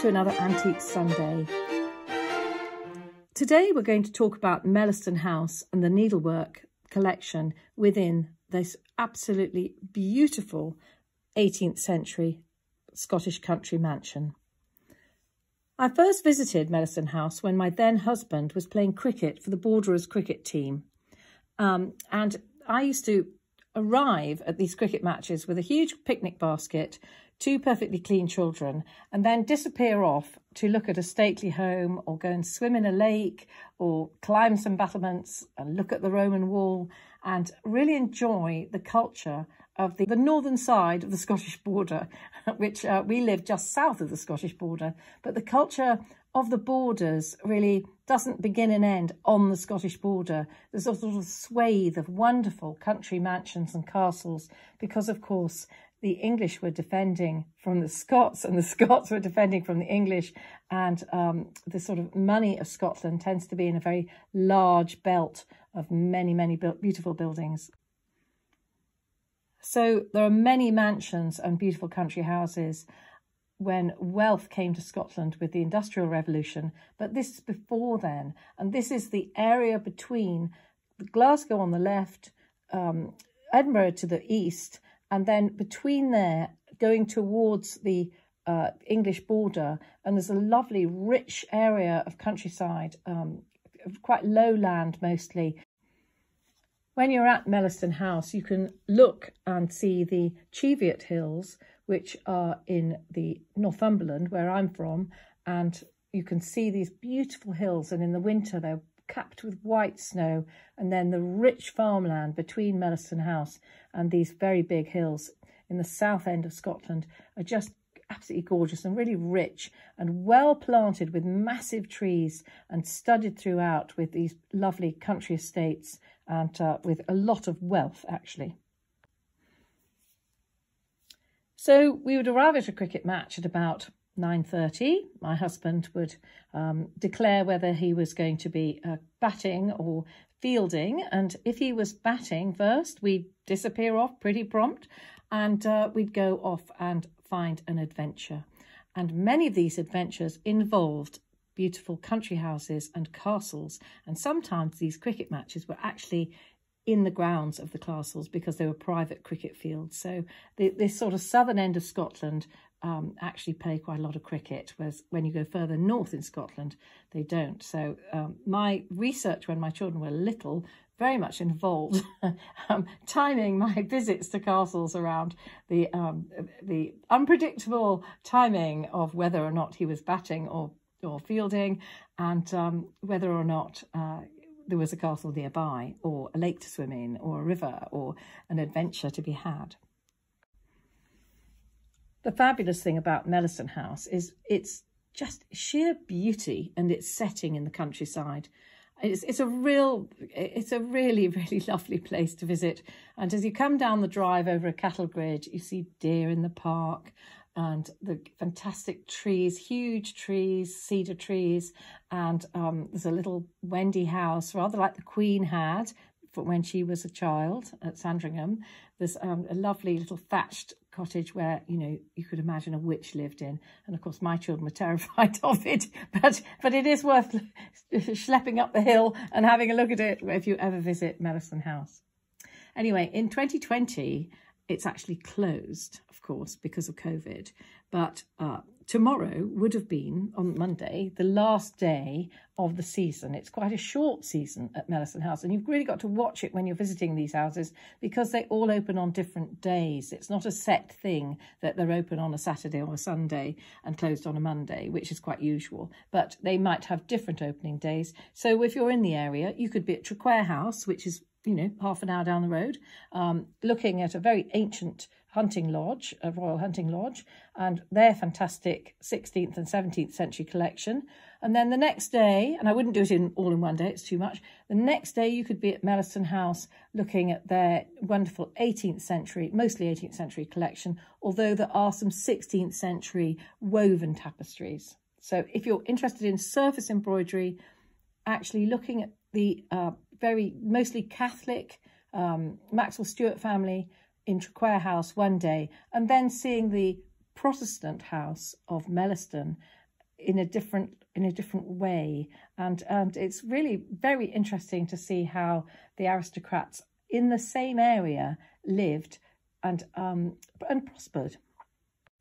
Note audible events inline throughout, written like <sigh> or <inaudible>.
to another Antique Sunday. Today we're going to talk about Mellerstain House and the needlework collection within this absolutely beautiful 18th century Scottish country mansion. I first visited Mellerstain House when my then husband was playing cricket for the Borderers cricket team. Um, and I used to arrive at these cricket matches with a huge picnic basket, two perfectly clean children, and then disappear off to look at a stately home or go and swim in a lake or climb some battlements and look at the Roman wall and really enjoy the culture of the, the northern side of the <laughs> Scottish border, which uh, we live just south of the Scottish border. But the culture of the borders really doesn't begin and end on the Scottish border. There's a sort of swathe of wonderful country mansions and castles because, of course, the English were defending from the Scots and the Scots were defending from the English. And um, the sort of money of Scotland tends to be in a very large belt of many, many beautiful buildings. So there are many mansions and beautiful country houses when wealth came to Scotland with the Industrial Revolution, but this is before then. And this is the area between Glasgow on the left, um, Edinburgh to the east, and then between there, going towards the uh, English border, and there's a lovely, rich area of countryside, um, quite low land mostly. When you're at Mellerstain House, you can look and see the Cheviot Hills, which are in the Northumberland, where I'm from, and you can see these beautiful hills, and in the winter they're capped with white snow, and then the rich farmland between Mellerstain House and these very big hills in the south end of Scotland are just absolutely gorgeous and really rich and well planted with massive trees and studded throughout with these lovely country estates and uh, with a lot of wealth actually. So we would arrive at a cricket match at about 9.30. My husband would um, declare whether he was going to be uh, batting or fielding. And if he was batting first, we'd disappear off pretty prompt and uh, we'd go off and find an adventure. And many of these adventures involved beautiful country houses and castles. And sometimes these cricket matches were actually in the grounds of the castles because they were private cricket fields. So the, this sort of southern end of Scotland um, actually play quite a lot of cricket, whereas when you go further north in Scotland, they don't. So um, my research when my children were little very much involved <laughs> um, timing my <laughs> visits to castles around the um, the unpredictable timing of whether or not he was batting or or fielding, and um, whether or not uh, there was a castle nearby, or a lake to swim in, or a river, or an adventure to be had. The fabulous thing about Mellerstain House is it's just sheer beauty and its setting in the countryside. It's it's a real it's a really <laughs> really lovely place to visit. And as you come down the drive over a cattle grid, you see deer in the park and the fantastic trees, huge trees, cedar trees, and um, there's a little Wendy house, rather like the Queen had when she was a child at Sandringham. There's um, a lovely little thatched cottage where you know you could imagine a witch lived in. And of course my children were <laughs> terrified of it. But but it is worth <laughs> schlepping up the hill and having a look at it if you ever visit Mellerstain House. Anyway in 2020 it's actually closed of course because of covid. But uh, tomorrow would have been, on Monday, the last day of the season. It's quite a short season at Mellerstain House, and you've really got to watch it when you're visiting these houses because they all open on different days. It's not a set thing that they're open on a Saturday or a Sunday and closed on a Monday, which is quite usual, but they might have different opening days. So if you're in the area, you could be at Traquair House, which is you know, half an hour down the road, um, looking at a very ancient hunting lodge, a royal hunting lodge, and their fantastic 16th and 17th century collection. And then the next day, and I wouldn't do it in all in one day, it's too much. The next day you could be at Mellerstain House looking at their wonderful 18th century, mostly 18th century collection, although there are some 16th century woven tapestries. So if you're interested in surface embroidery, actually looking at the uh, very mostly Catholic um, Maxwell Stewart family in Traquair House one day, and then seeing the Protestant house of Mellerstain in a different in a different way and and it's really very interesting to see how the aristocrats in the same area lived and um and prospered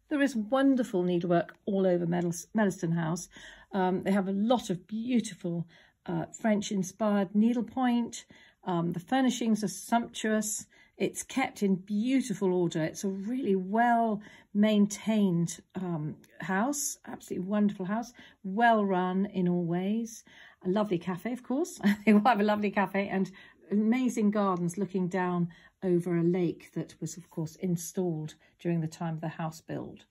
there is wonderful needlework all over Mellerstain House. Um, they have a lot of beautiful uh, French-inspired needlepoint. Um, the furnishings are sumptuous. It's kept in beautiful order. It's a really well maintained um, house, absolutely wonderful house, well run in all ways. A lovely cafe, of course. <laughs> they will have a lovely cafe and amazing gardens looking down over a lake that was, of course, installed during the time of the house build.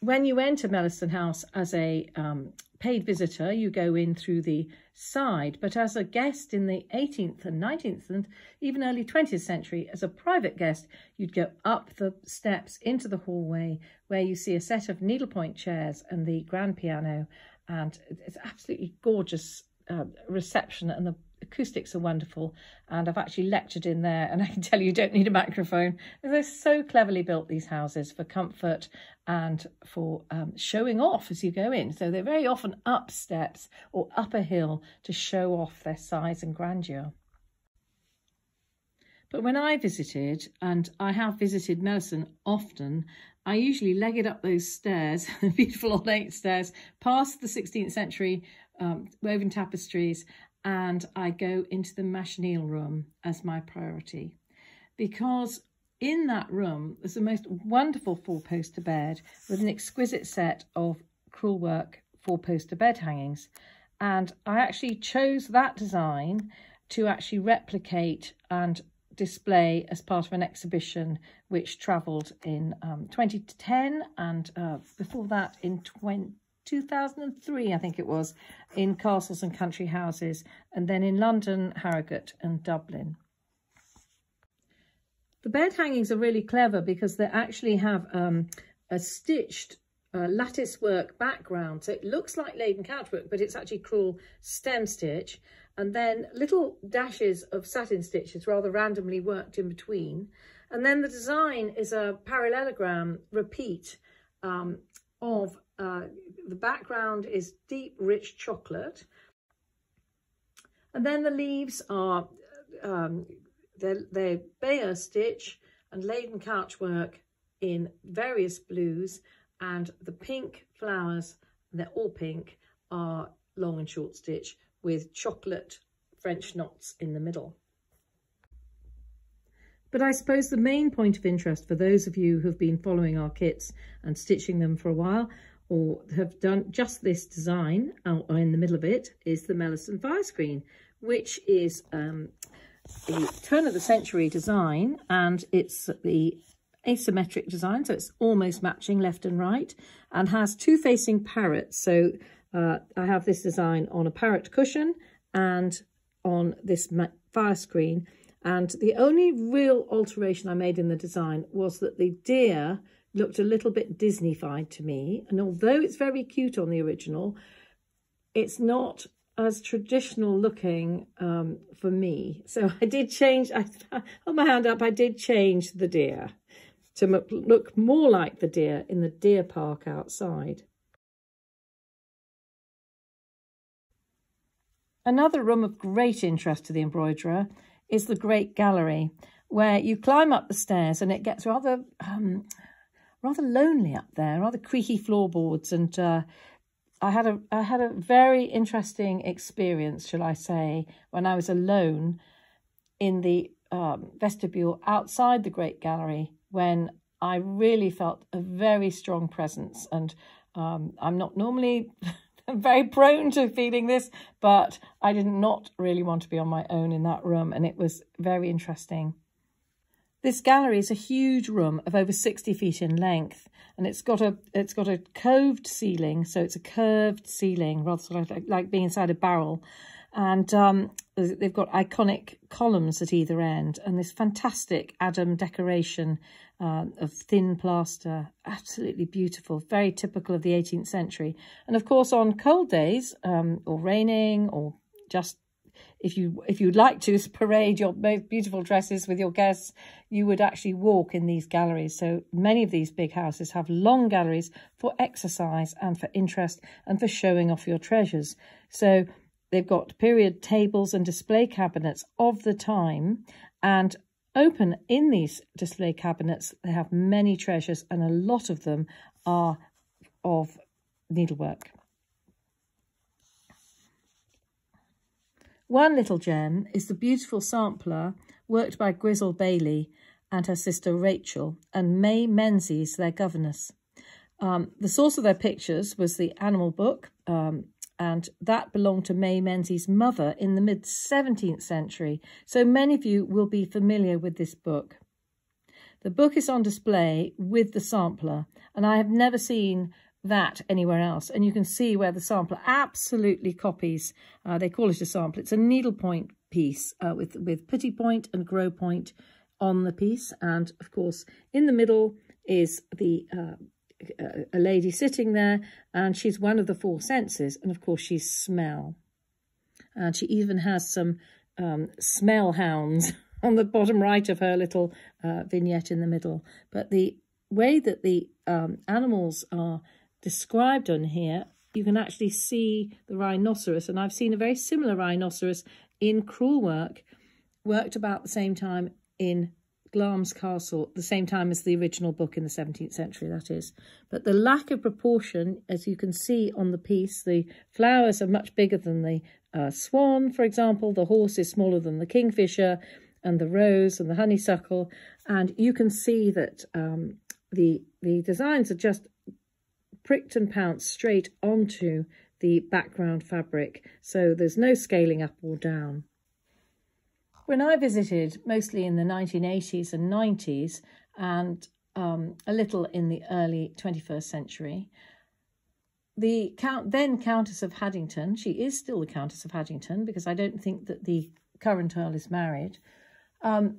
When you enter Mellerstain House as a um, paid visitor, you go in through the side, but as a guest in the 18th and 19th and even early 20th century, as a private guest, you'd go up the steps into the hallway where you see a set of needlepoint chairs and the grand piano, and it's absolutely gorgeous uh, reception and the acoustics are wonderful and I've actually lectured in there and <laughs> I can tell you, you don't need a microphone. They're so cleverly built, these houses, for comfort and for um, showing off as you go in. So they're very often up steps or up a hill to show off their size and grandeur. But when I visited, and I have visited Mellerstain often, I usually legged up those stairs, <laughs> beautiful ornate stairs, past the 16th century um, woven tapestries and I go into the machineel room as my priority. Because in that room there's the most wonderful four-poster bed with an exquisite set of crewel work four-poster bed hangings. And I actually chose that design to actually replicate and display as part of an exhibition which travelled in um, 2010 and uh, before that in 20 2003, I think it was, in castles and country houses, and then in London, Harrogate and Dublin. The bed hangings are really clever because they actually have um, a stitched uh, lattice work background. So it looks like laden couch work, but it's actually crewel stem stitch. And then little dashes of satin stitches rather randomly worked in between. And then the design is a parallelogram repeat um, of uh, the background is deep, rich chocolate. And then the leaves are, um, they're, they're Bayeux stitch and laden couch work in various blues. And the pink flowers, they're all pink, are long and short stitch with chocolate French knots in the middle. But I suppose the main point of interest for those of you who've been following our kits and stitching them for a while or have done just this design out in the middle of it is the Mellerstain fire screen, which is um, a turn of the century design and it's the asymmetric design, so it's almost matching left and right and has two facing parrots. So uh, I have this design on a parrot cushion and on this fire screen. And the only real alteration I made in the design was that the deer looked a little bit Disneyfied to me. And although it's very cute on the original, it's not as traditional looking um, for me. So <laughs> I did change, I <laughs> hold my hand up, I did change the deer to look more like the deer in the deer park outside. Another room of great interest to the embroiderer is the Great Gallery, where you climb up the stairs and it gets rather um, rather lonely up there, rather creaky floorboards, and uh, I had a I had a very interesting experience, shall I say, when I was alone in the um, vestibule outside the Great Gallery when I really felt a very strong presence, and um, I'm not normally. <laughs> very prone to feeling this, but I did not really want to be on my own in that room, and it was very interesting. This gallery is a huge room of over 60 feet in length, and it's got a it's got a coved ceiling, so it's a curved ceiling, rather sort of like, being inside a barrel. And um, they've got Ionic columns at either end, and this fantastic Adam decoration uh, of thin plaster, absolutely beautiful, very typical of the 18th century. And of course, on cold days, um, or raining, or just if you if you'd like to <laughs> parade your most beautiful dresses with your guests, you would actually walk in these galleries. So many of these big houses have long galleries for exercise and for interest and for showing off your treasures. So they've got period tables and display cabinets of the time and open in these display cabinets they have many treasures and a lot of them are of needlework. One little gem is the beautiful sampler worked by Grizel Baillie and her sister Rachel and May Menzies, their governess. Um, the source of their pictures was the animal book, um, and that belonged to May Menzies' mother in the mid-17th century, so many of you will be familiar with this book. The book is on display with the sampler, and I have never seen that anywhere else. And you can see where the sampler absolutely copies, uh, they call it a sample. It's a needlepoint piece uh, with, with petit point and gros point on the piece. And of course, in the middle is the uh, a lady sitting there and she's one of the four senses. And of course, she's smell. And she even has some um, smell hounds <laughs> on the bottom right of her little uh, vignette in the middle. But the way that the um, animals are described on here, you can actually see the rhinoceros. And I've seen a very similar rhinoceros in crewel work, worked about the same time in Glamis Castle, the same time as the original book in the 17th century, that is. But the lack of proportion, as you can see on the piece, the flowers are much bigger than the uh, swan, for example. The horse is smaller than the kingfisher and the rose and the honeysuckle. And you can see that um, the, the designs are just pricked and pounced straight onto the background fabric, so there's no scaling up or down. When I visited, mostly in the 1980s and 90s, and um, a little in the early 21st century, the count, then Countess of Haddington, she is still the Countess of Haddington because I don't think that the current Earl is married, um,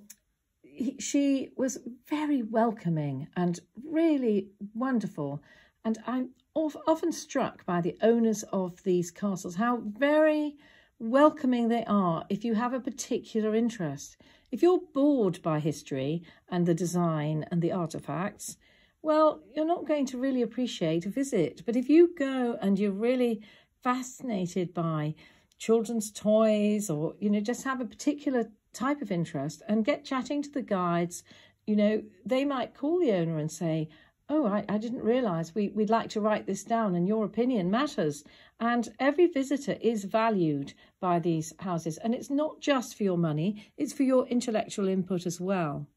he, she was very welcoming and really wonderful. And I'm often struck by the owners of these castles, how very welcoming they are if you have a particular interest. If you're bored by history and the design and the artifacts, well, you're not going to really appreciate a visit. But if you go and you're really fascinated by children's toys or, you know, just have a particular type of interest and get chatting to the guides, you know, they might call the owner and say, oh, I, I didn't realise we, we'd like to write this down and your opinion matters. And every visitor is valued by these houses. And it's not just for your money, it's for your intellectual input as well.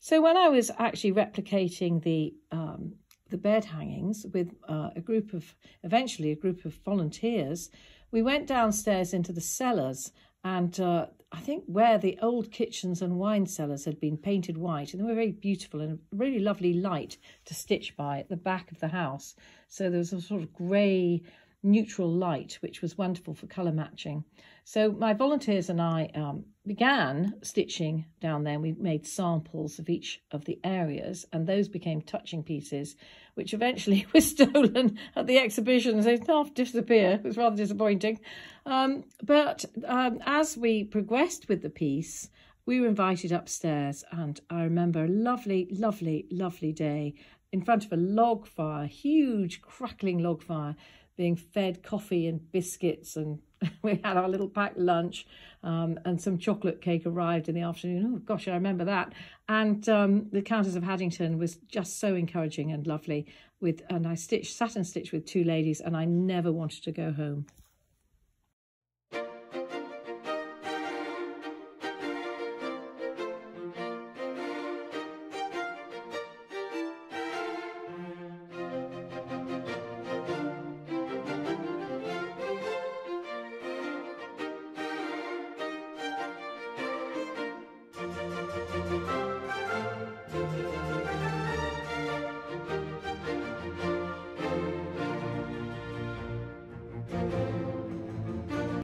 So when I was actually replicating the um, the bed hangings with uh, a group of, eventually a group of volunteers, we went downstairs into the cellars and uh, I think where the old kitchens and wine cellars had been painted white, and they were very beautiful and really lovely light to stitch by at the back of the house. So there was a sort of grey neutral light, which was wonderful for colour matching. So my volunteers and I um, began stitching down there. We made samples of each of the areas, and those became touching pieces, which eventually <laughs> were stolen at the exhibition. They half disappear. It was rather disappointing. Um, but um, as we progressed with the piece, we were invited upstairs, and I remember a lovely, lovely, lovely day in front of a log fire, huge crackling log fire, being fed coffee and biscuits and <laughs> we had our little packed lunch um, and some chocolate cake arrived in the afternoon. Oh gosh, I remember that. And um, the Countess of Haddington was just so encouraging and lovely. With and I stitched, sat and stitched with two ladies, and I never wanted to go home.